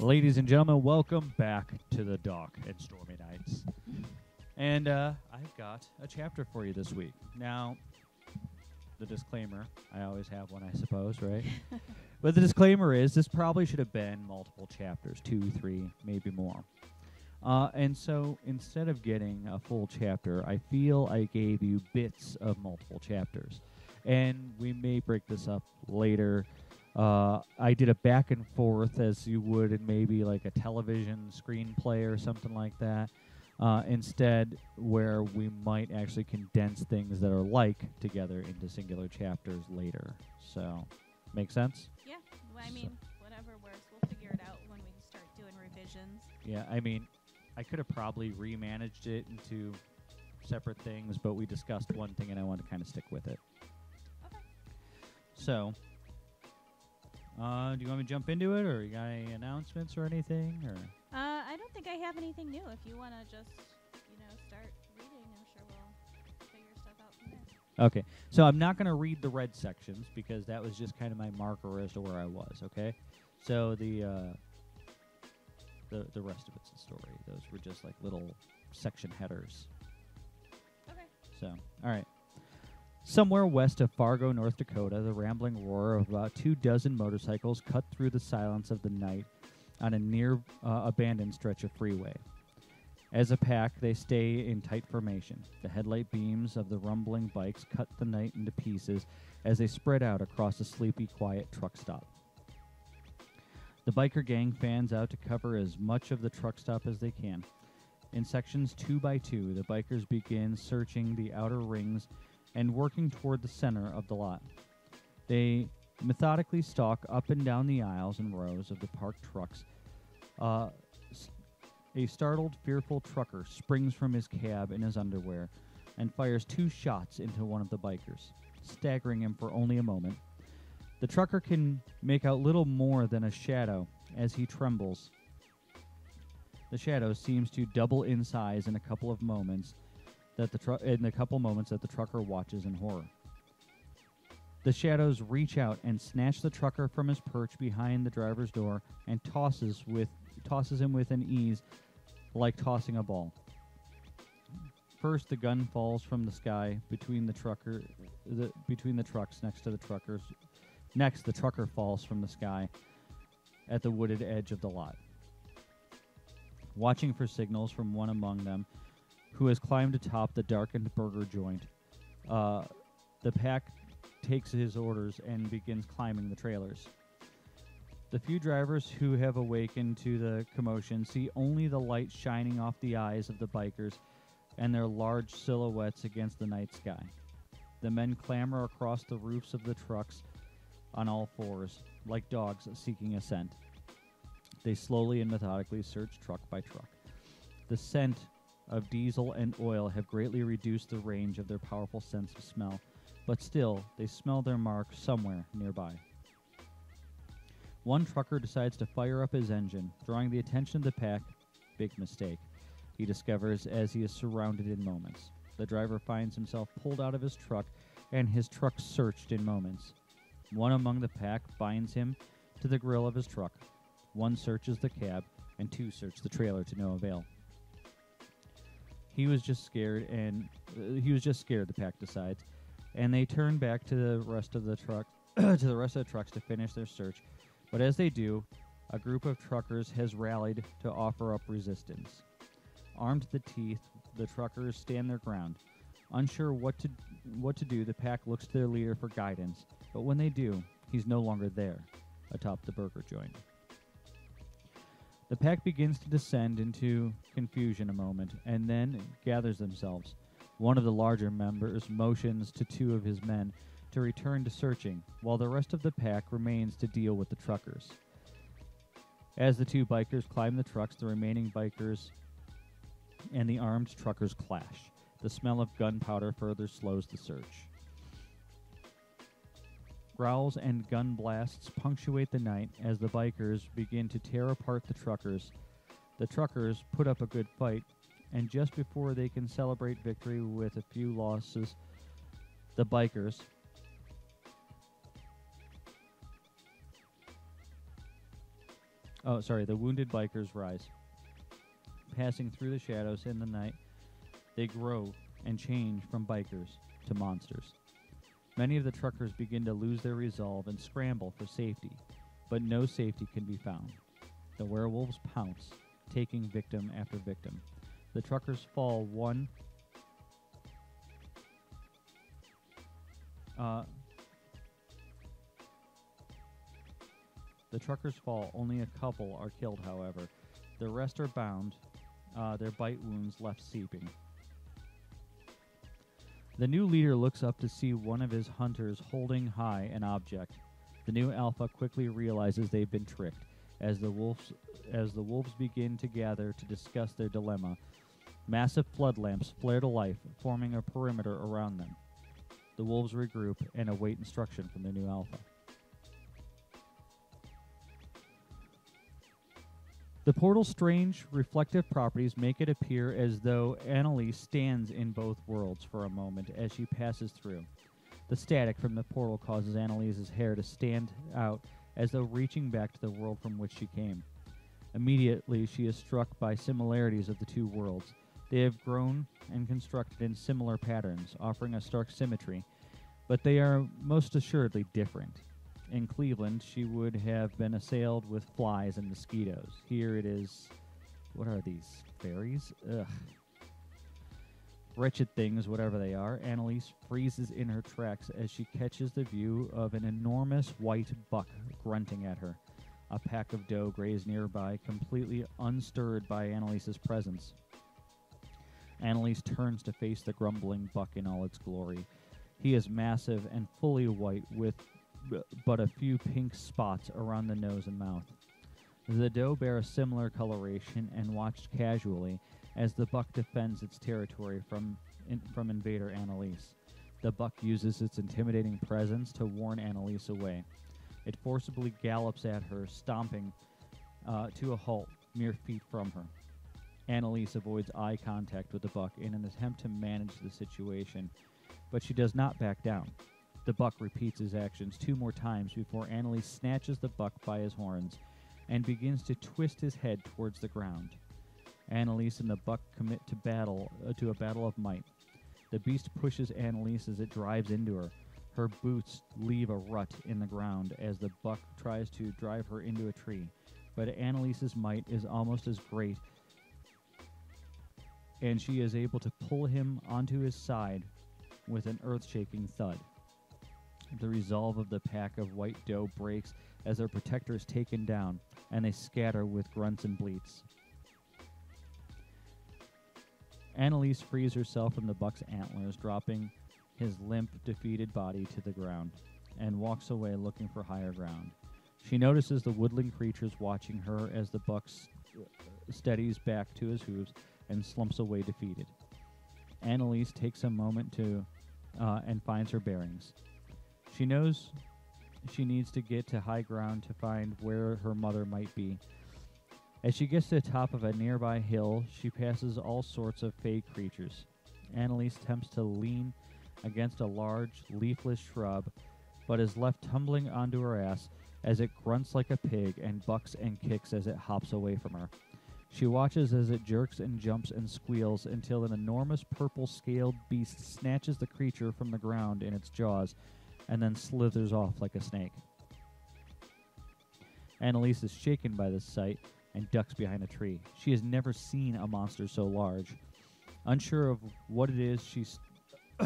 Ladies and gentlemen, welcome back to the Dark and Stormy Knights. And uh, I've got a chapter for you this week. Now, the disclaimer, I always have one, I suppose, right? but the disclaimer is this probably should have been multiple chapters two, three, maybe more. Uh, and so instead of getting a full chapter, I feel I gave you bits of multiple chapters. And we may break this up later. Uh, I did a back and forth as you would in maybe like a television screenplay or something like that. Uh, instead, where we might actually condense things that are like together into singular chapters later. So, make sense? Yeah, well, I So- mean, whatever works. We'll figure it out when we start doing revisions. Yeah, I mean, I could have probably remanaged it into separate things, but we discussed one thing and I want to kind of stick with it. Okay. So, uh, do you want me to jump into it, or you got any announcements or anything, or? Uh, I don't think I have anything new. If you want to just, you know, start reading, I'm sure we'll figure stuff out from there. Okay, so I'm not going to read the red sections because that was just kind of my marker as to where I was. Okay, so the uh, the the rest of it's a story. Those were just like little section headers. Okay. So, all right. Somewhere west of Fargo, North Dakota, the rambling roar of about two dozen motorcycles cut through the silence of the night on a near uh, abandoned stretch of freeway. As a pack, they stay in tight formation. The headlight beams of the rumbling bikes cut the night into pieces as they spread out across a sleepy, quiet truck stop. The biker gang fans out to cover as much of the truck stop as they can. In sections two by two, the bikers begin searching the outer rings and working toward the center of the lot. They methodically stalk up and down the aisles and rows of the parked trucks. Uh, a startled, fearful trucker springs from his cab in his underwear and fires two shots into one of the bikers, staggering him for only a moment. The trucker can make out little more than a shadow as he trembles. The shadow seems to double in size in a couple of moments that the in the couple moments that the trucker watches in horror. The shadows reach out and snatch the trucker from his perch behind the driver's door and tosses with tosses him with an ease like tossing a ball. First, the gun falls from the sky between the trucker, the, between the trucks next to the truckers. Next, the trucker falls from the sky at the wooded edge of the lot. Watching for signals from one among them, who has climbed atop the darkened burger joint, uh, the pack takes his orders and begins climbing the trailers. The few drivers who have awakened to the commotion see only the light shining off the eyes of the bikers and their large silhouettes against the night sky. The men clamber across the roofs of the trucks on all fours, like dogs seeking a scent. They slowly and methodically search truck by truck. The scent of diesel and oil have greatly reduced the range of their powerful sense of smell, but still, they smell their mark somewhere nearby. One trucker decides to fire up his engine, drawing the attention of the pack. Big mistake, he discovers as he is surrounded in moments. The driver finds himself pulled out of his truck, and his truck searched in moments. One among the pack binds him to the grill of his truck. One searches the cab, and two search the trailer to no avail. He was just scared, and uh, he was just scared. The pack decides, and they turn back to the rest of the truck to the rest of the trucks to finish their search. But as they do, a group of truckers has rallied to offer up resistance. Armed to the teeth, the truckers stand their ground. Unsure what to what to do, the pack looks to their leader for guidance. But when they do, he's no longer there, atop the burger joint. The pack begins to descend into confusion a moment, and then gathers themselves. One of the larger members motions to two of his men to return to searching, while the rest of the pack remains to deal with the truckers. As the two bikers climb the trucks, the remaining bikers and the armed truckers clash. The smell of gunpowder further slows the search. Growls and gun blasts punctuate the night as the bikers begin to tear apart the truckers. The truckers put up a good fight, and just before they can celebrate victory with a few losses, the bikers, Oh, sorry. The wounded bikers rise. Passing through the shadows in the night, they grow and change from bikers to monsters. Many of the truckers begin to lose their resolve and scramble for safety, but no safety can be found. The werewolves pounce, taking victim after victim. The truckers fall one. Uh, the truckers fall. Only a couple are killed, however. The rest are bound, uh, their bite wounds left seeping. The new leader looks up to see one of his hunters holding high an object. The new alpha quickly realizes they've been tricked. As the wolves as the wolves begin to gather to discuss their dilemma, massive flood lamps flare to life, forming a perimeter around them. The wolves regroup and await instruction from the new alpha. The portal's strange, reflective properties make it appear as though Annalise stands in both worlds for a moment as she passes through. The static from the portal causes Annalise's hair to stand out as though reaching back to the world from which she came. Immediately, she is struck by similarities of the two worlds. They have grown and constructed in similar patterns, offering a stark symmetry, but they are most assuredly different. In Cleveland, she would have been assailed with flies and mosquitoes. Here it is. What are these? Fairies? Ugh. Wretched things, whatever they are, Annalise freezes in her tracks as she catches the view of an enormous white buck grunting at her. A pack of doe graze nearby, completely unstirred by Annalise's presence. Annalise turns to face the grumbling buck in all its glory. He is massive and fully white, with but a few pink spots around the nose and mouth. The doe bear a similar coloration and watched casually as the buck defends its territory from in, from invader Annalise. The buck uses its intimidating presence to warn Annalise away. It forcibly gallops at her, stomping uh, to a halt mere feet from her. Annalise avoids eye contact with the buck in an attempt to manage the situation, but she does not back down. The buck repeats his actions two more times before Annalise snatches the buck by his horns and begins to twist his head towards the ground. Annalise and the buck commit to battle uh, to a battle of might. The beast pushes Annalise as it drives into her. Her boots leave a rut in the ground as the buck tries to drive her into a tree, but Annalise's might is almost as great, and she is able to pull him onto his side with an earth-shaking thud. The resolve of the pack of white doe breaks as their protector is taken down, and they scatter with grunts and bleats. Annalise frees herself from the buck's antlers, dropping his limp, defeated body to the ground, and walks away looking for higher ground. She notices the woodland creatures watching her as the buck s- steadies back to his hooves and slumps away defeated. Annalise takes a moment to uh, and finds her bearings. She knows she needs to get to high ground to find where her mother might be. As she gets to the top of a nearby hill, she passes all sorts of fey creatures. Annalise attempts to lean against a large, leafless shrub, but is left tumbling onto her ass as it grunts like a pig and bucks and kicks as it hops away from her. She watches as it jerks and jumps and squeals until an enormous purple scaled beast snatches the creature from the ground in its jaws and then slithers off like a snake. Annalise is shaken by this sight and ducks behind a tree. She has never seen a monster so large. Unsure of what it is, she's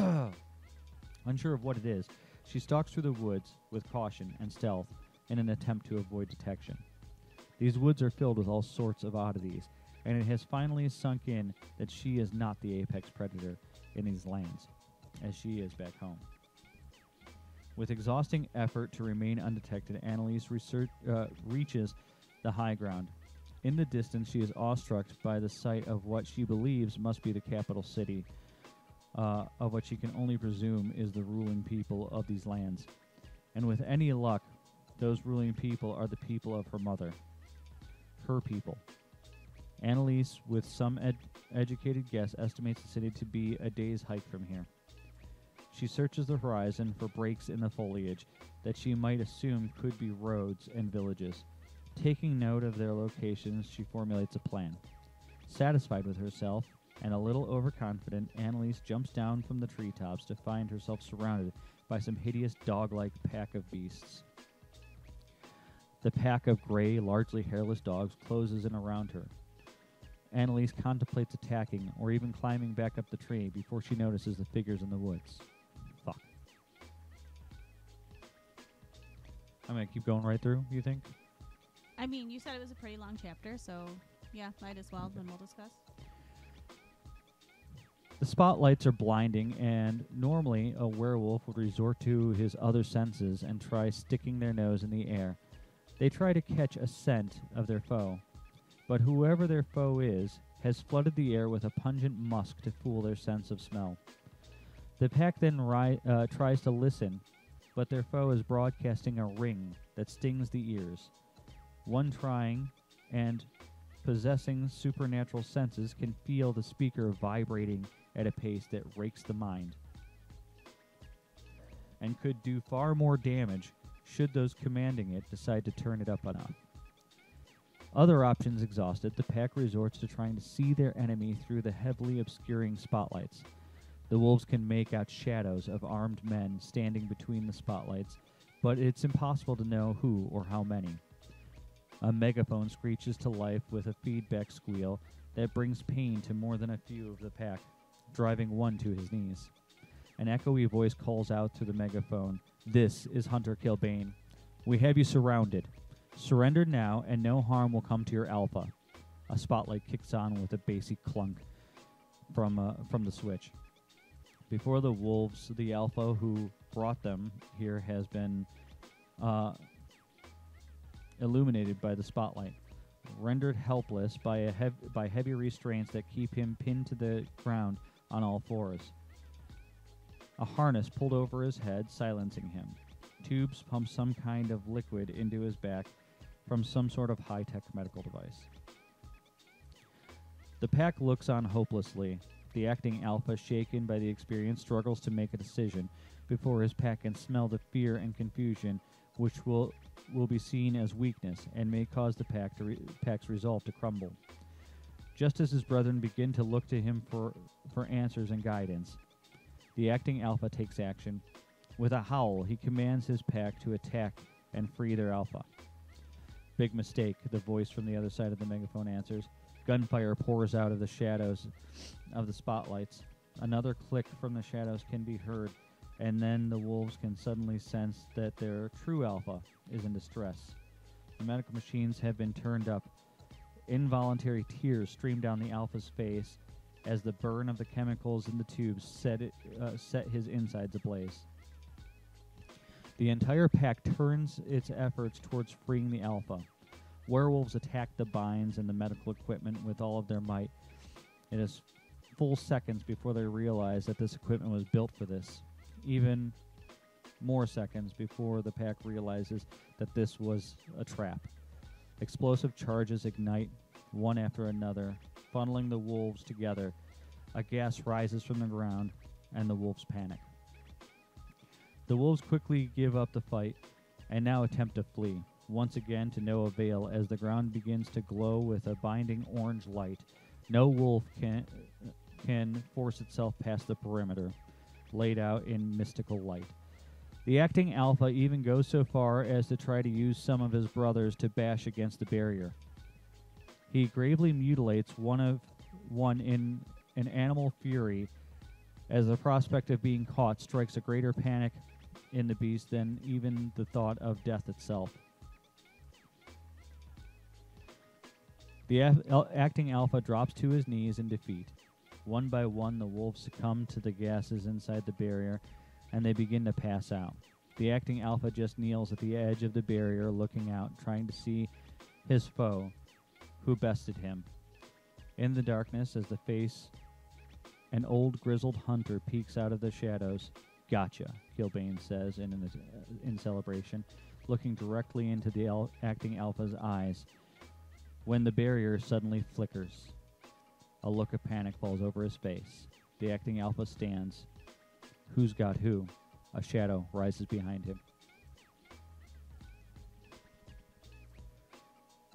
unsure of what it is. She stalks through the woods with caution and stealth in an attempt to avoid detection. These woods are filled with all sorts of oddities, and it has finally sunk in that she is not the apex predator in these lands, as she is back home. With exhausting effort to remain undetected, Annalise research, uh, reaches the high ground. In the distance, she is awestruck by the sight of what she believes must be the capital city, uh, of what she can only presume is the ruling people of these lands. And with any luck, those ruling people are the people of her mother, her people. Annalise, with some ed- educated guess, estimates the city to be a day's hike from here. She searches the horizon for breaks in the foliage that she might assume could be roads and villages, Taking note of their locations, she formulates a plan. Satisfied with herself and a little overconfident, Annalise jumps down from the treetops to find herself surrounded by some hideous dog like pack of beasts. The pack of gray, largely hairless dogs closes in around her. Annalise contemplates attacking or even climbing back up the tree before she notices the figures in the woods. I'm gonna keep going right through, you think? I mean, you said it was a pretty long chapter, so yeah, might as well. Then we'll discuss. The spotlights are blinding, and normally a werewolf would resort to his other senses and try sticking their nose in the air. They try to catch a scent of their foe, but whoever their foe is has flooded the air with a pungent musk to fool their sense of smell. The pack then ri- uh, tries to listen, but their foe is broadcasting a ring that stings the ears. One trying and possessing supernatural senses can feel the speaker vibrating at a pace that rakes the mind and could do far more damage should those commanding it decide to turn it up enough. Other options exhausted, the pack resorts to trying to see their enemy through the heavily obscuring spotlights. The wolves can make out shadows of armed men standing between the spotlights, but it's impossible to know who or how many. A megaphone screeches to life with a feedback squeal that brings pain to more than a few of the pack, driving one to his knees. An echoey voice calls out through the megaphone This is Hunter Kilbane. We have you surrounded. Surrender now, and no harm will come to your alpha. A spotlight kicks on with a bassy clunk from uh, from the switch. Before the wolves, the alpha who brought them here has been uh, illuminated by the spotlight, rendered helpless by a hev- by heavy restraints that keep him pinned to the ground on all fours. A harness pulled over his head, silencing him. Tubes pump some kind of liquid into his back from some sort of high tech medical device. The pack looks on hopelessly. The acting alpha, shaken by the experience, struggles to make a decision before his pack can smell the fear and confusion which will will be seen as weakness and may cause the pack to re- pack's resolve to crumble. Just as his brethren begin to look to him for, for answers and guidance, the acting alpha takes action. With a howl, he commands his pack to attack and free their alpha. Big mistake, the voice from the other side of the megaphone answers. Gunfire pours out of the shadows of the spotlights. Another click from the shadows can be heard, and then the wolves can suddenly sense that their true alpha is in distress. The medical machines have been turned up. Involuntary tears stream down the alpha's face as the burn of the chemicals in the tubes set, it, uh, set his insides ablaze. The entire pack turns its efforts towards freeing the alpha. Werewolves attack the binds and the medical equipment with all of their might. It is full seconds before they realize that this equipment was built for this. Even more seconds before the pack realizes that this was a trap. Explosive charges ignite one after another, funneling the wolves together. A gas rises from the ground, and the wolves panic. The wolves quickly give up the fight and now attempt to flee, once again to no avail as the ground begins to glow with a binding orange light. No wolf can can force itself past the perimeter, laid out in mystical light. The acting alpha even goes so far as to try to use some of his brothers to bash against the barrier. He gravely mutilates one of one in an animal fury as the prospect of being caught strikes a greater panic in the beast than even the thought of death itself. The acting alpha drops to his knees in defeat. One by one, the wolves succumb to the gases inside the barrier and they begin to pass out. The acting alpha just kneels at the edge of the barrier, looking out, trying to see his foe, who bested him. In the darkness, as the face an old grizzled hunter peeks out of the shadows. Gotcha, Kilbane says in, in, uh, in celebration, looking directly into the acting alpha's eyes. When the barrier suddenly flickers, a look of panic falls over his face. The acting alpha stands. Who's got who? A shadow rises behind him.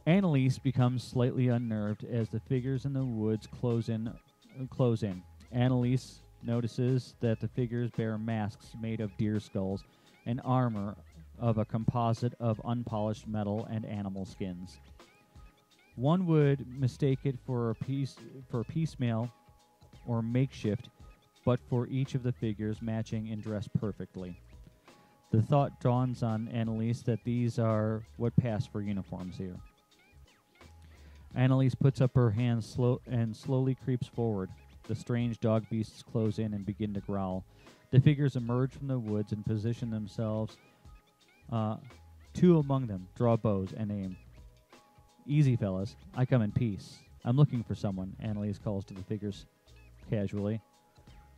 Annalise becomes slightly unnerved as the figures in the woods close in. Close in. Annalise notices that the figures bear masks made of deer skulls and armor of a composite of unpolished metal and animal skins. One would mistake it for a piece for a piecemeal or makeshift, but for each of the figures matching and dressed perfectly. The thought dawns on Annalise that these are what pass for uniforms here. Annalise puts up her hands slow and slowly creeps forward. The strange dog beasts close in and begin to growl. The figures emerge from the woods and position themselves. Uh, two among them draw bows and aim. Easy, fellas. I come in peace. I'm looking for someone, Annalise calls to the figures casually.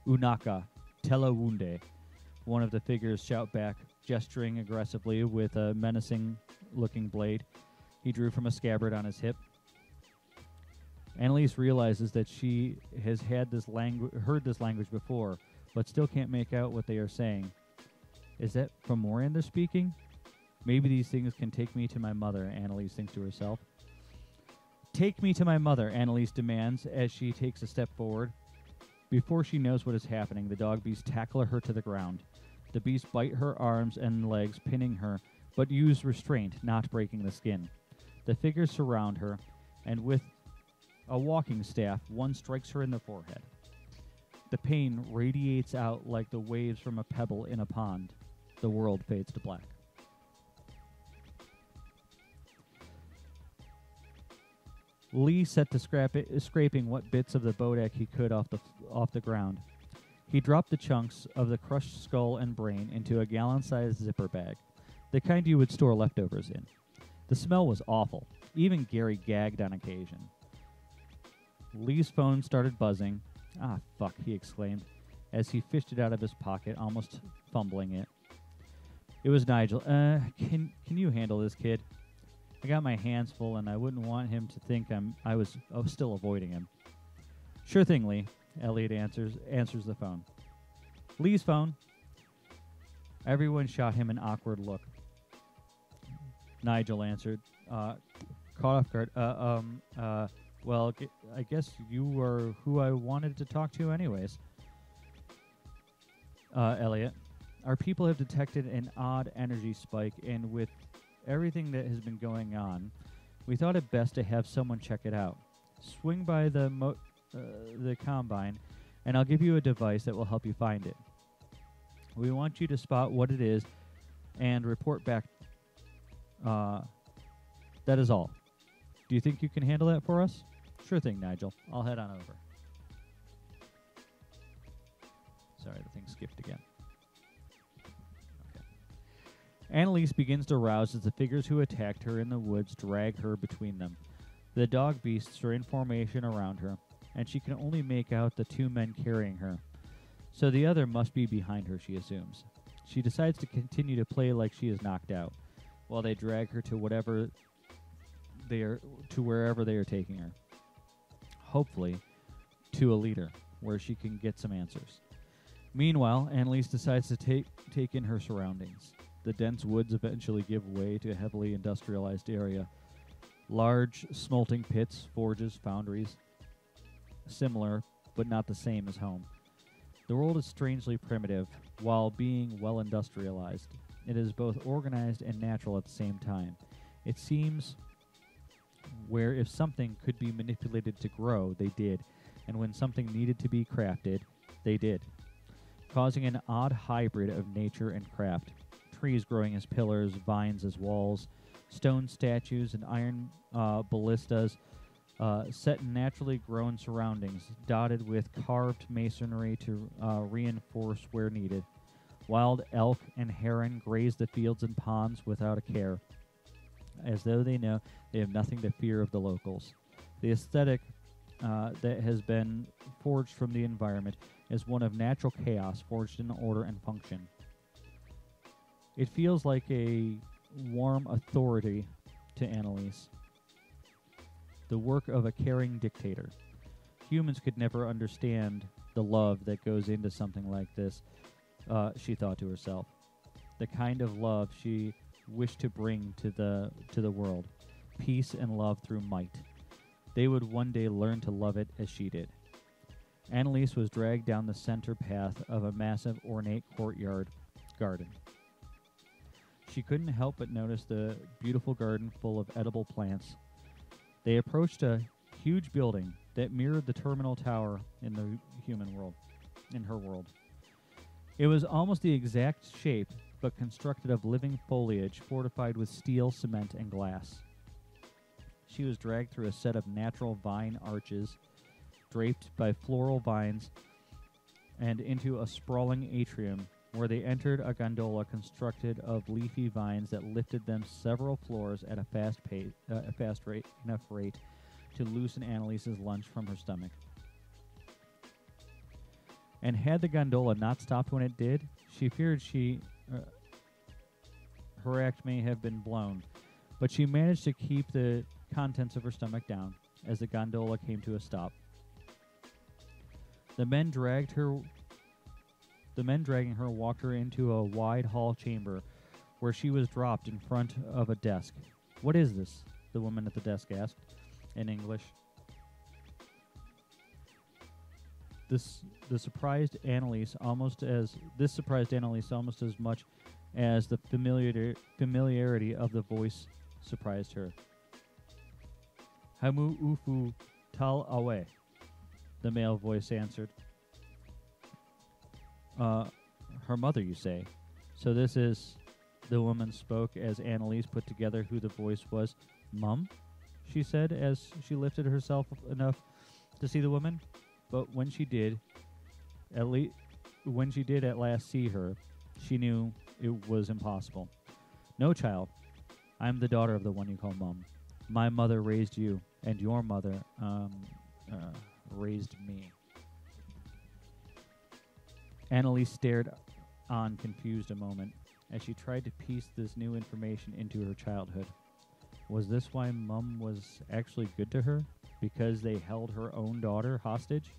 Unaka, Telawunde. One of the figures shout back, gesturing aggressively with a menacing looking blade he drew from a scabbard on his hip. Annalise realizes that she has had this langu- heard this language before, but still can't make out what they are saying. Is that Fomorian they're speaking? Maybe these things can take me to my mother, Annalise thinks to herself. Take me to my mother, Annalise demands as she takes a step forward. Before she knows what is happening, the dog beasts tackle her to the ground. The beasts bite her arms and legs, pinning her, but use restraint, not breaking the skin. The figures surround her, and with a walking staff, one strikes her in the forehead. The pain radiates out like the waves from a pebble in a pond. The world fades to black. Lee set to it, scraping what bits of the bodak he could off the off the ground. He dropped the chunks of the crushed skull and brain into a gallon-sized zipper bag, the kind you would store leftovers in. The smell was awful. Even Gary gagged on occasion. Lee's phone started buzzing. Ah, fuck, he exclaimed as he fished it out of his pocket, almost fumbling it. It was Nigel. Uh, can can you handle this kid? I got my hands full, and I wouldn't want him to think I'm I was, was still avoiding him. Sure thing, Lee. Elliot answers answers the phone. Lee's phone. Everyone shot him an awkward look. Nigel answered, uh, caught off guard. Uh, um, uh, well, I guess you were who I wanted to talk to, anyways. Uh, Elliot, our people have detected an odd energy spike, and with everything that has been going on, we thought it best to have someone check it out. Swing by the mo- uh, the combine, and I'll give you a device that will help you find it. We want you to spot what it is and report back. Uh, that is all. Do you think you can handle that for us? Sure thing, Nigel. I'll head on over. Sorry, the thing skipped again. Annalise begins to rouse as the figures who attacked her in the woods drag her between them. The dog beasts are in formation around her, and she can only make out the two men carrying her. So the other must be behind her, she assumes. She decides to continue to play like she is knocked out, while they drag her to whatever they are to wherever they are taking her. Hopefully, to a leader where she can get some answers. Meanwhile, Annalise decides to take take in her surroundings. The dense woods eventually give way to a heavily industrialized area. Large smelting pits, forges, foundries, similar but not the same as home. The world is strangely primitive while being well industrialized. It is both organized and natural at the same time. It seems where if something could be manipulated to grow, they did, and when something needed to be crafted, they did, causing an odd hybrid of nature and craft. Trees growing as pillars, vines as walls, stone statues, and iron uh, ballistas uh, set in naturally grown surroundings, dotted with carved masonry to uh, reinforce where needed. Wild elk and heron graze the fields and ponds without a care, as though they know they have nothing to fear of the locals. The aesthetic uh, that has been forged from the environment is one of natural chaos forged in order and function. It feels like a warm authority to Annalise, the work of a caring dictator. Humans could never understand the love that goes into something like this, uh, she thought to herself. The kind of love she wished to bring to the to the world. peace and love through might. They would one day learn to love it as she did. Annalise was dragged down the center path of a massive, ornate courtyard garden. She couldn't help but notice the beautiful garden full of edible plants. They approached a huge building that mirrored the terminal tower in the human world, in her world. It was almost the exact shape, but constructed of living foliage fortified with steel, cement, and glass. She was dragged through a set of natural vine arches, draped by floral vines, and into a sprawling atrium where they entered a gondola constructed of leafy vines that lifted them several floors at a fast pace, uh, a fast rate, enough rate to loosen Annalise's lunch from her stomach. And had the gondola not stopped when it did, she feared she uh, her act may have been blown, but she managed to keep the contents of her stomach down as the gondola came to a stop. The men dragged her the men dragging her walked her into a wide hall chamber where she was dropped in front of a desk. What is this? The woman at the desk asked in English. This the surprised Annalise almost as this surprised Annalise almost as much as the familiar, familiarity of the voice surprised her. Hamu ufu tal awe, the male voice answered. Uh, her mother, you say. So this is the woman spoke as Annalise put together who the voice was. Mum, she said as she lifted herself enough to see the woman. But when she did, at least when she did at last see her, she knew it was impossible. No, child, I'm the daughter of the one you call Mum. My mother raised you, and your mother um, uh, raised me. Annalise stared on, confused a moment, as she tried to piece this new information into her childhood. Was this why Mum was actually good to her? Because they held her own daughter hostage?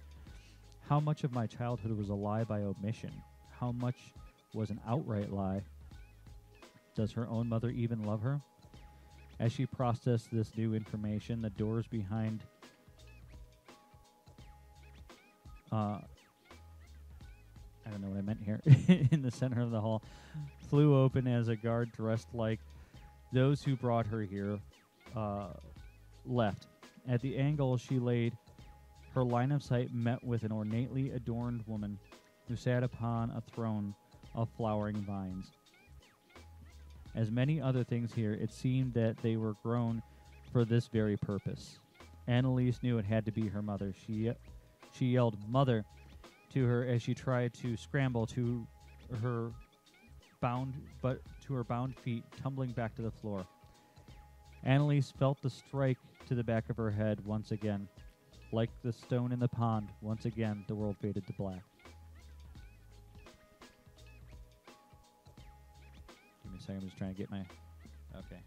How much of my childhood was a lie by omission? How much was an outright lie? Does her own mother even love her? As she processed this new information, the doors behind uh, I don't know what I meant here, in the center of the hall, flew open as a guard dressed like those who brought her here uh, left. At the angle she laid, her line of sight met with an ornately adorned woman who sat upon a throne of flowering vines. As many other things here, it seemed that they were grown for this very purpose. Annalise knew it had to be her mother. She, she yelled, Mother! To her as she tried to scramble to her bound but to her bound feet, tumbling back to the floor. Annalise felt the strike to the back of her head once again. Like the stone in the pond, once again the world faded to black. Give me a second, I'm just trying to get my. Okay.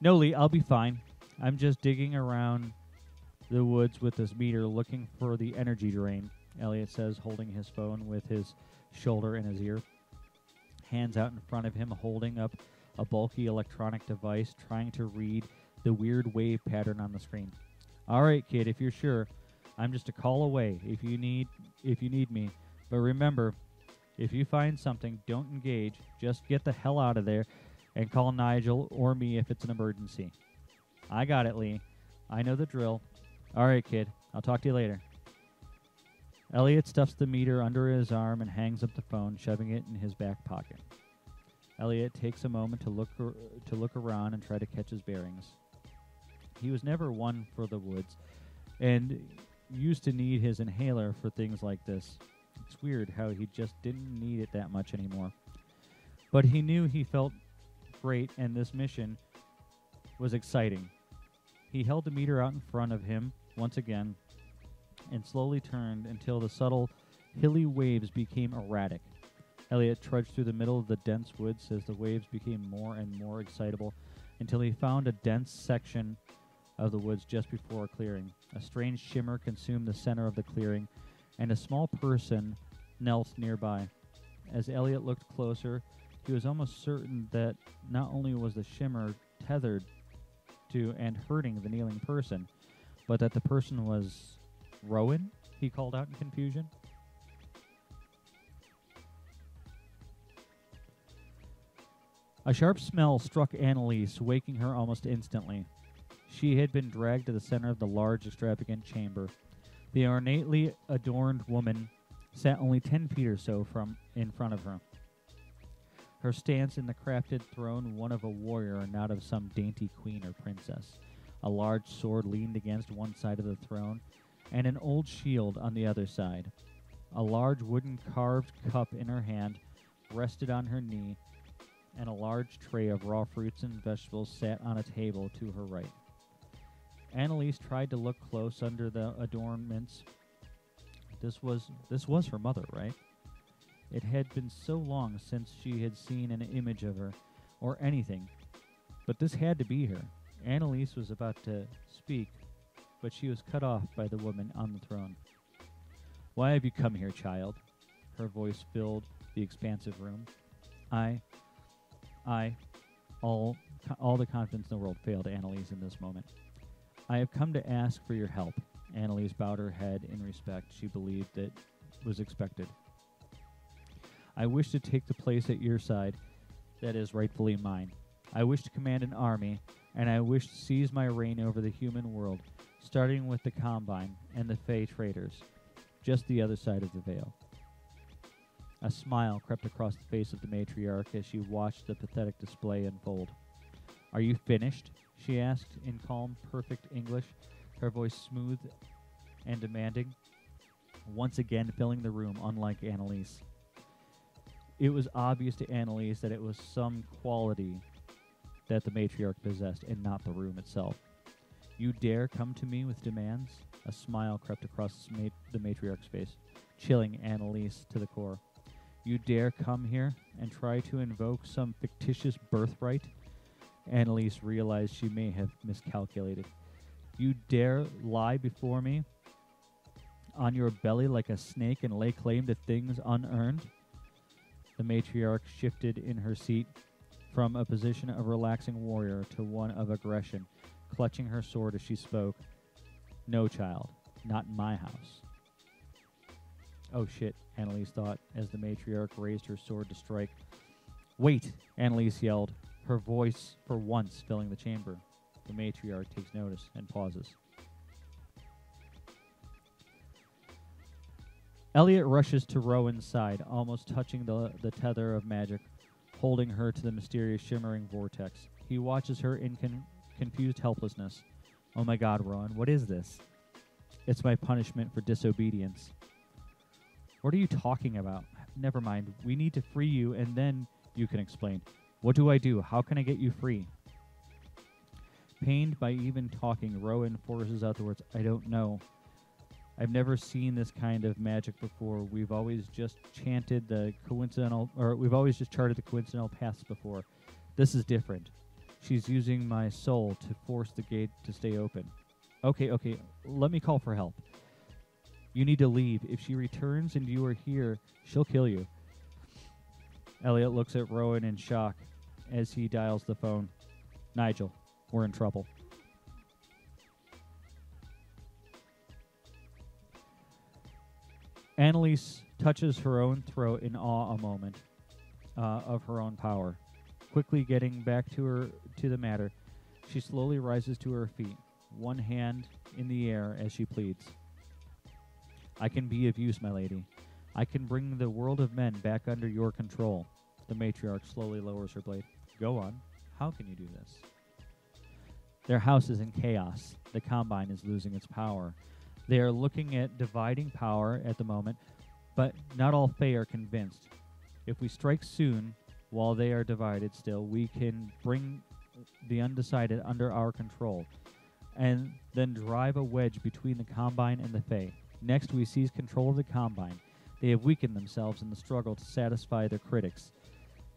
No, Lee, I'll be fine. I'm just digging around the woods with this meter looking for the energy drain, Elliot says, holding his phone with his shoulder in his ear. Hands out in front of him, holding up a bulky electronic device, trying to read the weird wave pattern on the screen. All right, kid, if you're sure, I'm just a call away if you need if you need me. But remember, if you find something, don't engage. Just get the hell out of there and call Nigel or me if it's an emergency. I got it, Lee. I know the drill. All right, kid. I'll talk to you later. Elliot stuffs the meter under his arm and hangs up the phone, shoving it in his back pocket. Elliot takes a moment to look ar- to look around and try to catch his bearings. He was never one for the woods, and used to need his inhaler for things like this. It's weird how he just didn't need it that much anymore. But he knew he felt great, and this mission was exciting. He held the meter out in front of him once again and slowly turned until the subtle, hilly waves became erratic. Elliot trudged through the middle of the dense woods as the waves became more and more excitable until he found a dense section of the woods just before a clearing. A strange shimmer consumed the center of the clearing, and a small person knelt nearby. As Elliot looked closer, he was almost certain that not only was the shimmer tethered to and hurting the kneeling person, but that the person was Rowan, he called out in confusion. A sharp smell struck Annalise, waking her almost instantly. She had been dragged to the center of the large, extravagant chamber. The ornately adorned woman sat only ten feet or so from in front of her. Her stance in the crafted throne one of a warrior, not of some dainty queen or princess. A large sword leaned against one side of the throne, and an old shield on the other side. A large wooden carved cup in her hand rested on her knee, and a large tray of raw fruits and vegetables sat on a table to her right. Annalise tried to look close under the adornments. This was this was her mother, right? It had been so long since she had seen an image of her, or anything, but this had to be her. Annalise was about to speak, but she was cut off by the woman on the throne. Why have you come here, child? Her voice filled the expansive room. I, I, all, all the confidence in the world failed Annalise in this moment. I have come to ask for your help. Annalise bowed her head in respect she believed that was expected. I wish to take the place at your side that is rightfully mine. I wish to command an army, and I wish to seize my reign over the human world, starting with the Combine and the Fey traders, just the other side of the veil. A smile crept across the face of the matriarch as she watched the pathetic display unfold. Are you finished? she asked in calm, perfect English, her voice smooth and demanding, once again filling the room, unlike Annalise. It was obvious to Annalise that it was some quality that the matriarch possessed and not the room itself. You dare come to me with demands? A smile crept across the matriarch's face, chilling Annalise to the core. You dare come here and try to invoke some fictitious birthright? Annalise realized she may have miscalculated. You dare lie before me on your belly like a snake and lay claim to things unearned? The matriarch shifted in her seat from a position of relaxing warrior to one of aggression, clutching her sword as she spoke. No, child, not in my house. Oh shit, Annalise thought as the matriarch raised her sword to strike. Wait, Annalise yelled, her voice for once filling the chamber. The matriarch takes notice and pauses. Elliot rushes to Rowan's side, almost touching the, the tether of magic, holding her to the mysterious shimmering vortex. He watches her in con- confused helplessness. Oh my god, Rowan, what is this? It's my punishment for disobedience. What are you talking about? Never mind. We need to free you, and then you can explain. What do I do? How can I get you free? Pained by even talking, Rowan forces out the words, I don't know. I've never seen this kind of magic before. We've always just chanted the coincidental, or we've always just charted the coincidental paths before. This is different. She's using my soul to force the gate to stay open. Okay, okay, let me call for help. You need to leave. If she returns and you are here, she'll kill you. Elliot looks at Rowan in shock as he dials the phone. Nigel, we're in trouble. Annalise touches her own throat in awe a moment uh, of her own power. Quickly getting back to her to the matter, she slowly rises to her feet, one hand in the air as she pleads. I can be of use, my lady. I can bring the world of men back under your control. The matriarch slowly lowers her blade. Go on. How can you do this? Their house is in chaos. The Combine is losing its power. They are looking at dividing power at the moment, but not all Fae are convinced. If we strike soon, while they are divided still, we can bring the undecided under our control, and then drive a wedge between the Combine and the Fae. Next, we seize control of the Combine. They have weakened themselves in the struggle to satisfy their critics.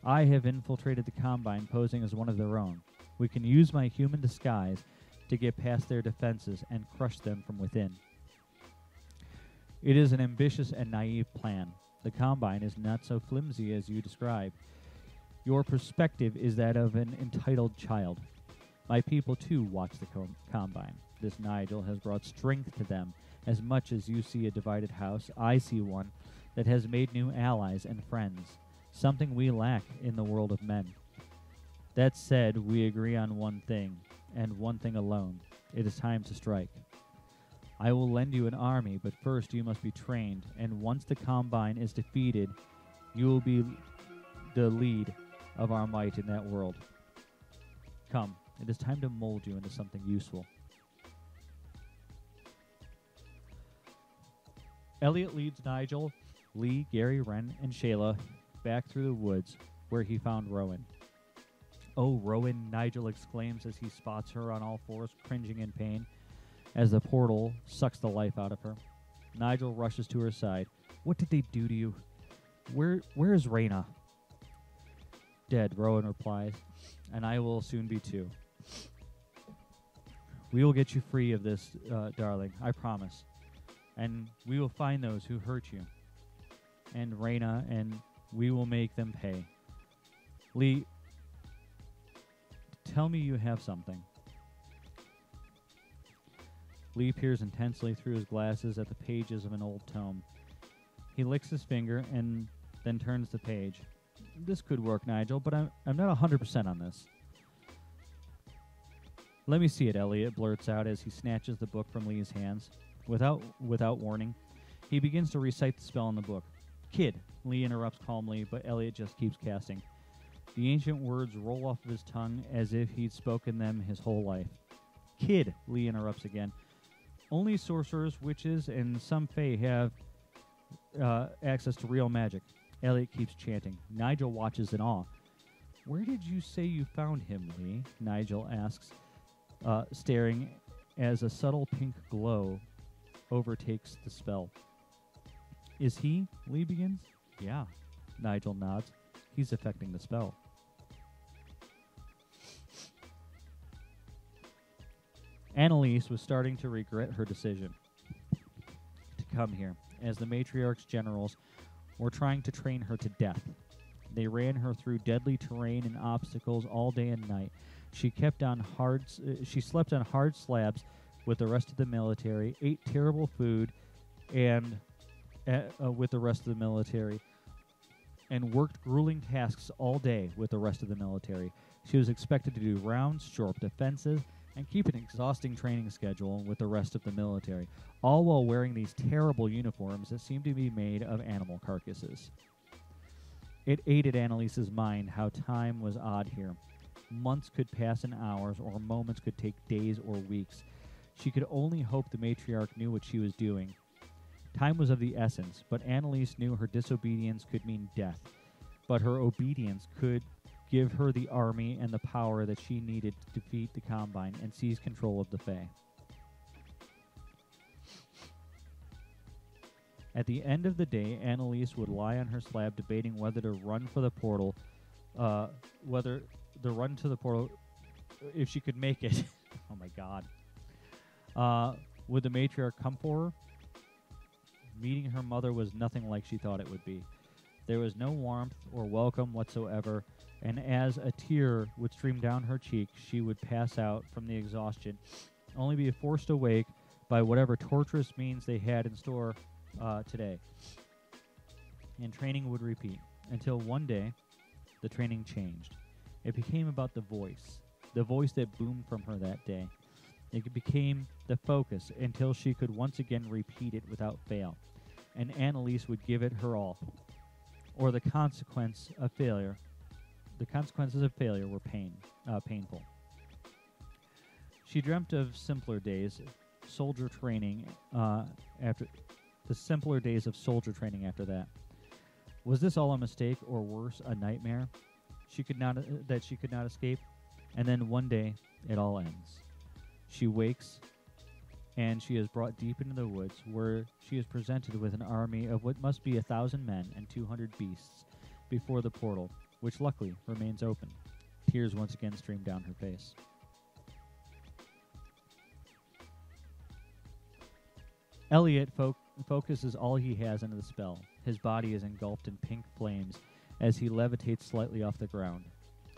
I have infiltrated the Combine, posing as one of their own. We can use my human disguise to get past their defenses and crush them from within. It is an ambitious and naive plan. The Combine is not so flimsy as you describe. Your perspective is that of an entitled child. My people too watch the com- combine. This Nigel has brought strength to them. As much as you see a divided house, I see one that has made new allies and friends, something we lack in the world of men. That said, we agree on one thing, and one thing alone. It is time to strike. I will lend you an army, but first you must be trained, and once the Combine is defeated, you will be the lead of our might in that world. Come, it is time to mold you into something useful. Elliot leads Nigel, Lee, Gary, Wren, and Shayla back through the woods where he found Rowan. Oh, Rowan, Nigel exclaims as he spots her on all fours, cringing in pain as the portal sucks the life out of her. Nigel rushes to her side. What did they do to you? Where where is Raina? Dead, Rowan replies, and I will soon be too. We will get you free of this, uh, darling, I promise. And we will find those who hurt you. And Raina, and we will make them pay. Lee, tell me you have something. Lee peers intensely through his glasses at the pages of an old tome. He licks his finger and then turns the page. This could work, Nigel, but I'm, I'm not 100% on this. Let me see it, Elliot blurts out as he snatches the book from Lee's hands. Without, without warning, he begins to recite the spell in the book. Kid, Lee interrupts calmly, but Elliot just keeps casting. The ancient words roll off of his tongue as if he'd spoken them his whole life. Kid, Lee interrupts again. Only sorcerers, witches, and some fae have uh, access to real magic. Elliot keeps chanting. Nigel watches in awe. Where did you say you found him, Lee? Nigel asks, uh, staring as a subtle pink glow overtakes the spell. Is he? Lee begins. Yeah. Nigel nods. He's affecting the spell. Annalise was starting to regret her decision to come here, as the matriarch's generals were trying to train her to death. They ran her through deadly terrain and obstacles all day and night. She kept on hard. Uh, she slept on hard slabs with the rest of the military, ate terrible food, and uh, uh, with the rest of the military, and worked grueling tasks all day with the rest of the military. She was expected to do rounds, shore up defenses, and keep an exhausting training schedule with the rest of the military, all while wearing these terrible uniforms that seemed to be made of animal carcasses. It aided Annalise's mind how time was odd here. Months could pass in hours, or moments could take days or weeks. She could only hope the matriarch knew what she was doing. Time was of the essence, but Annalise knew her disobedience could mean death. But her obedience could give her the army and the power that she needed to defeat the Combine and seize control of the Fae. At the end of the day, Annalise would lie on her slab debating whether to run for the portal, uh, whether the run to the portal, if she could make it. oh my god. Uh, would the matriarch come for her? Meeting her mother was nothing like she thought it would be. There was no warmth or welcome whatsoever, and as a tear would stream down her cheek, she would pass out from the exhaustion, only be forced awake by whatever torturous means they had in store uh, today. And training would repeat until one day the training changed. It became about the voice, the voice that boomed from her that day. It became the focus until she could once again repeat it without fail. And Annalise would give it her all. Or the consequence of failure the consequences of failure were pain, uh, painful. She dreamt of simpler days, soldier training uh, after the simpler days of soldier training after that. Was this all a mistake, or worse, a nightmare? She could not uh, that she could not escape, and then one day it all ends. She wakes, and she is brought deep into the woods, where she is presented with an army of what must be a thousand men and two hundred beasts before the portal, which luckily remains open. Tears once again stream down her face. Elliot fo- focuses all he has into the spell. His body is engulfed in pink flames as he levitates slightly off the ground.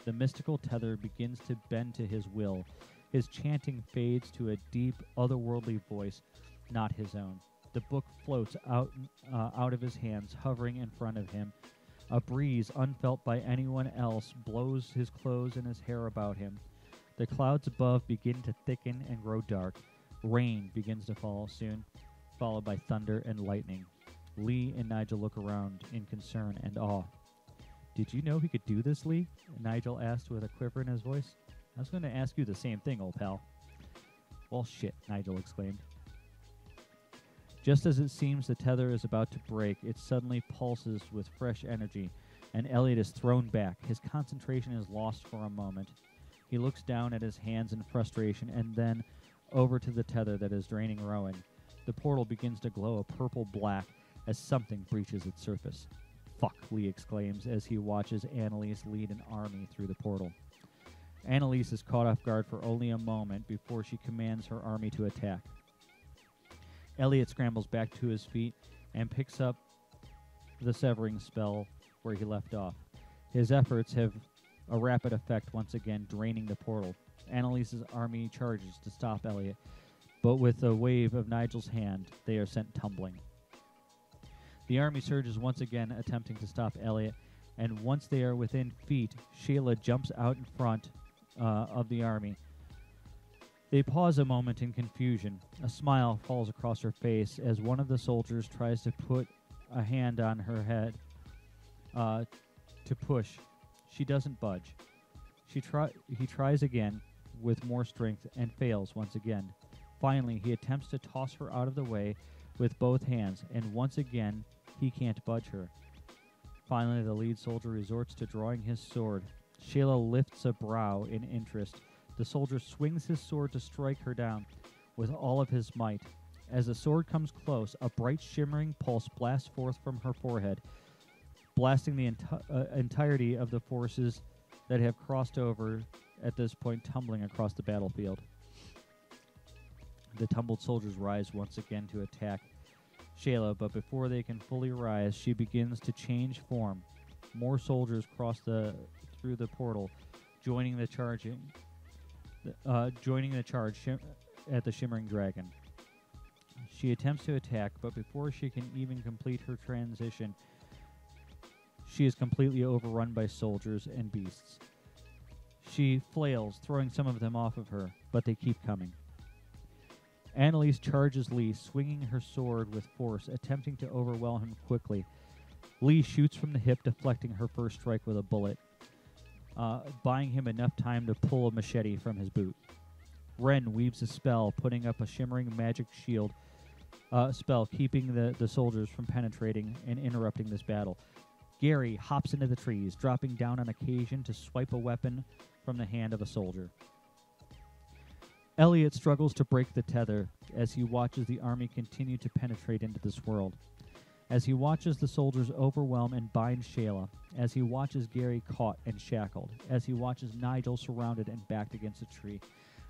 The mystical tether begins to bend to his will. His chanting fades to a deep, otherworldly voice, not his own. The book floats out, uh, out of his hands, hovering in front of him. A breeze, unfelt by anyone else, blows his clothes and his hair about him. The clouds above begin to thicken and grow dark. Rain begins to fall soon, followed by thunder and lightning. Lee and Nigel look around in concern and awe. Did you know he could do this, Lee? Nigel asked with a quiver in his voice. I was going to ask you the same thing, old pal. Well, shit, Nigel exclaimed. Just as it seems the tether is about to break, it suddenly pulses with fresh energy, and Elliot is thrown back. His concentration is lost for a moment. He looks down at his hands in frustration and then over to the tether that is draining Rowan. The portal begins to glow a purple black as something breaches its surface. Fuck, Lee exclaims as he watches Annalise lead an army through the portal. Annalise is caught off guard for only a moment before she commands her army to attack. Elliot scrambles back to his feet and picks up the severing spell where he left off. His efforts have a rapid effect once again, draining the portal. Annalise's army charges to stop Elliot, but with a wave of Nigel's hand, they are sent tumbling. The army surges once again, attempting to stop Elliot, and once they are within feet, Shayla jumps out in front uh, of the army. They pause a moment in confusion. A smile falls across her face as one of the soldiers tries to put a hand on her head uh, to push. She doesn't budge. She try- he tries again with more strength and fails once again. Finally, he attempts to toss her out of the way with both hands, and once again, he can't budge her. Finally, the lead soldier resorts to drawing his sword. Shayla lifts a brow in interest the soldier swings his sword to strike her down with all of his might. As the sword comes close, a bright shimmering pulse blasts forth from her forehead, blasting the enti- uh, entirety of the forces that have crossed over at this point, tumbling across the battlefield. The tumbled soldiers rise once again to attack Shayla, but before they can fully rise, she begins to change form. More soldiers cross the through the portal, joining the charging uh, joining the charge shim- at the Shimmering Dragon. She attempts to attack, but before she can even complete her transition, she is completely overrun by soldiers and beasts. She flails, throwing some of them off of her, but they keep coming. Annalise charges Lee, swinging her sword with force, attempting to overwhelm him quickly. Lee shoots from the hip, deflecting her first strike with a bullet uh, buying him enough time to pull a machete from his boot. Ren weaves a spell, putting up a shimmering magic shield uh, spell, keeping the, the soldiers from penetrating and interrupting this battle. Gary hops into the trees, dropping down on occasion to swipe a weapon from the hand of a soldier. Elliot struggles to break the tether as he watches the army continue to penetrate into this world as he watches the soldiers overwhelm and bind Shayla, as he watches Gary caught and shackled, as he watches Nigel surrounded and backed against a tree,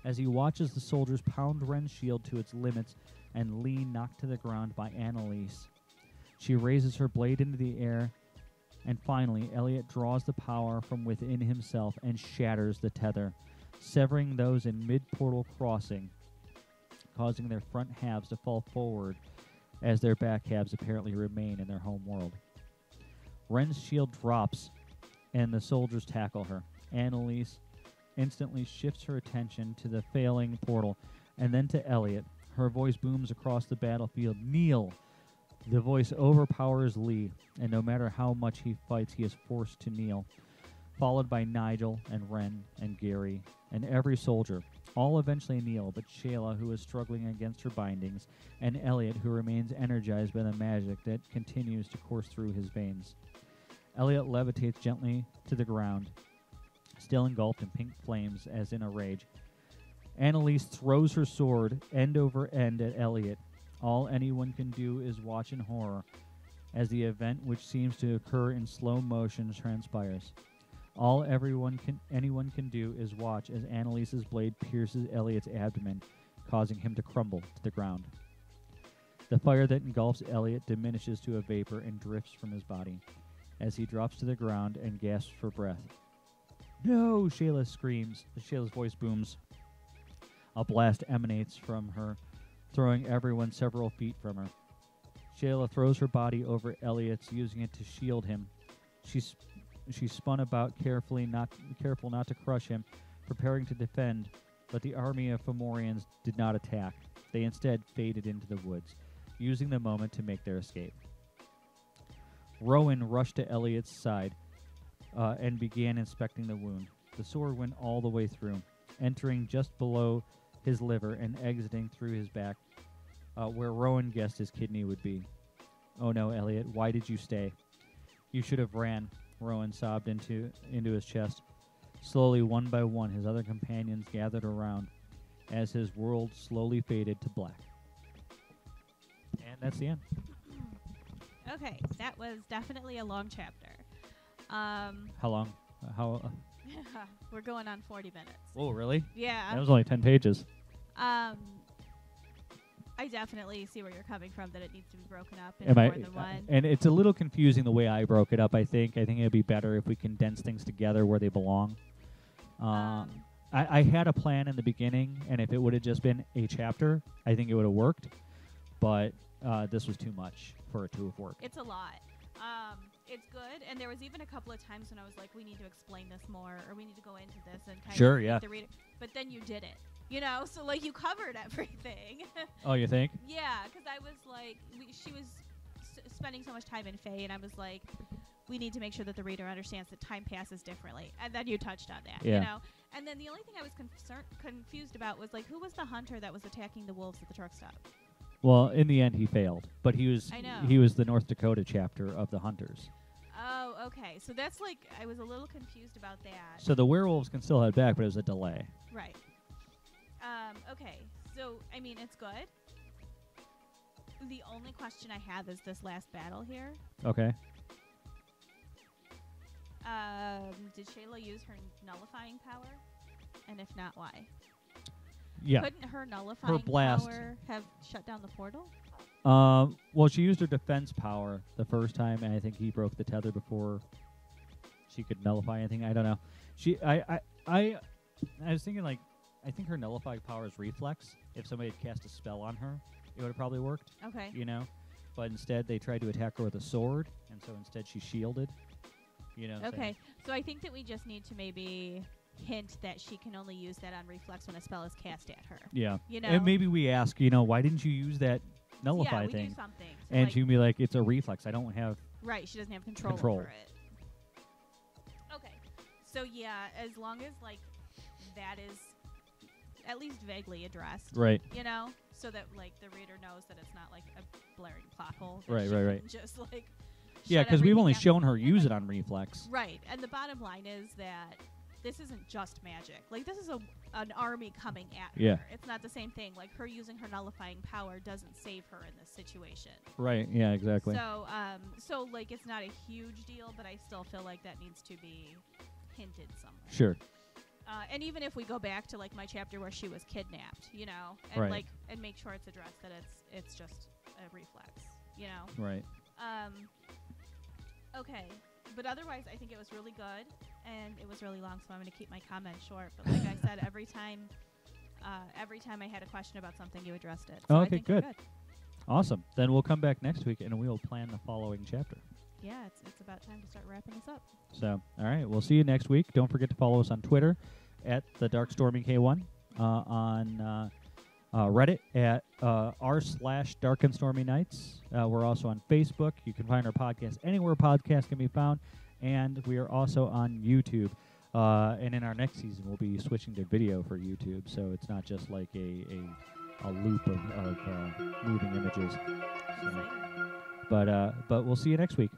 as he watches the soldiers pound Ren's shield to its limits and Lee knocked to the ground by Annalise. She raises her blade into the air, and finally, Elliot draws the power from within himself and shatters the tether, severing those in mid portal crossing, causing their front halves to fall forward as their back halves apparently remain in their home world. Ren's shield drops, and the soldiers tackle her. Annalise instantly shifts her attention to the failing portal and then to Elliot. Her voice booms across the battlefield Kneel! The voice overpowers Lee, and no matter how much he fights, he is forced to kneel. Followed by Nigel and Ren and Gary and every soldier, all eventually kneel, but Shayla, who is struggling against her bindings, and Elliot, who remains energized by the magic that continues to course through his veins. Elliot levitates gently to the ground, still engulfed in pink flames as in a rage. Annalise throws her sword end over end at Elliot. All anyone can do is watch in horror as the event, which seems to occur in slow motion, transpires. All everyone can anyone can do is watch as Annalise's blade pierces Elliot's abdomen, causing him to crumble to the ground. The fire that engulfs Elliot diminishes to a vapor and drifts from his body as he drops to the ground and gasps for breath. No! Shayla screams. Shayla's voice booms. A blast emanates from her, throwing everyone several feet from her. Shayla throws her body over Elliot's, using it to shield him. She, she spun about carefully, not careful not to crush him, preparing to defend, but the army of Fomorians did not attack. They instead faded into the woods, using the moment to make their escape. Rowan rushed to Elliot's side uh, and began inspecting the wound. The sword went all the way through, entering just below his liver and exiting through his back, uh, where Rowan guessed his kidney would be. Oh no, Elliot, why did you stay? You should have ran, Rowan sobbed into, into his chest. Slowly, one by one, his other companions gathered around as his world slowly faded to black. And that's the end. Okay, that was definitely a long chapter. Um, How long? Uh, how? Uh, we're going on 40 minutes. oh, really? Yeah. That was only 10 pages. Um, I definitely see where you're coming from. That it needs to be broken up Am into I, more than uh, one. and it's a little confusing the way I broke it up. I think. I think it'd be better if we condense things together where they belong. Uh, Um, I, I had a plan in the beginning, and if it would have just been a chapter, I think it would have worked. But uh, this was too much for it to have worked. It's a lot. Um, it's good, and there was even a couple of times when I was like, "We need to explain this more, or we need to go into this and kind Sure, of yeah. the reader." But then you did it, you know. So like you covered everything. oh, you think? yeah, because I was like, we, she was s- spending so much time in Fae, and I was like, we need to make sure that the reader understands that time passes differently. And then you touched on that, Yeah. you know. And then the only thing I was concerned confused about was like, who was the hunter that was attacking the wolves at the truck stop? Well, in the end, he failed, but he was I know. he was the North Dakota chapter of the Hunters. Oh, okay. So that's like I was a little confused about that. So the werewolves can still head back, but it was a delay. right. Um, okay. So I mean, it's good. The only question I have is this last battle here. Okay. Um, did Shayla use her nullifying power? And if not, why? Yeah. Couldn't her nullifying blast. power have shut down the portal? Um. Well, she used her defense power the first time, and I think he broke the tether before she could nullify anything. I don't know. She. I. I. I. I was thinking like, I think her nullifying power is reflex. If somebody had cast a spell on her, it would have probably worked. Okay. You know. But instead, they tried to attack her with a sword, and so instead she shielded. You know. Okay. So I think that we just need to maybe hint that she can only use that on reflex when a spell is cast at her. Yeah. You know. And maybe we ask, you know, why didn't you use that nullify yeah, we thing? do something. So and like, she'd be like, it's a reflex. I don't have. right, she doesn't have control, Control. over it. Okay. So yeah, as long as like that is at least vaguely addressed, Right. you know, so that like the reader knows that it's not like a blaring plot hole. Right, right, right. Just like Yeah, because we've only down. shown her use it on reflex. Right, and the bottom line is that this isn't just magic. Like this is a an army coming at her. Yeah. It's not the same thing. Like her using her nullifying power doesn't save her in this situation. Right. Yeah. Exactly. So, um, so like it's not a huge deal, but I still feel like that needs to be hinted somewhere. sure. Uh, and even if we go back to like my chapter where she was kidnapped, you know, and Right. like and make sure it's addressed that it's it's just a reflex, you know. Right. Um, okay, but otherwise, I think it was really good, and it was really long, so I'm going to keep my comment short. But like I said, every time, uh, every time I had a question about something, you addressed it. So I Okay, think you're good. Awesome. Then we'll come back next week and we'll plan the following chapter. Yeah, it's it's about time to start wrapping this up. So, all right, we'll see you next week. Don't forget to follow us on Twitter at the Dark Stormy K1, uh, on uh, uh, Reddit at uh, r slash Dark and Stormy Knights. Uh, we're also on Facebook. You can find our podcast anywhere podcasts can be found, and we are also on YouTube. Uh, and in our next season, we'll be switching to video for YouTube, so it's not just like a a, a loop of, of uh, moving images. So, but uh, but we'll see you next week.